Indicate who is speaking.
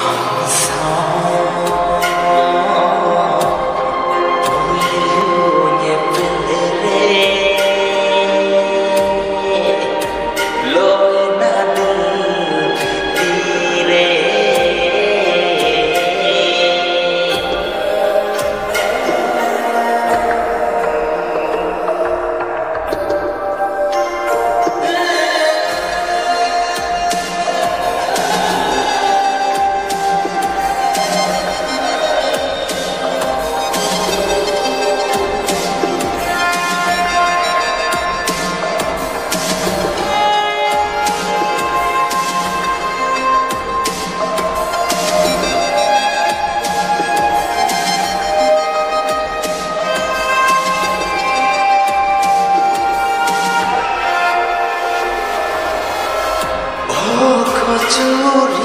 Speaker 1: Stars. to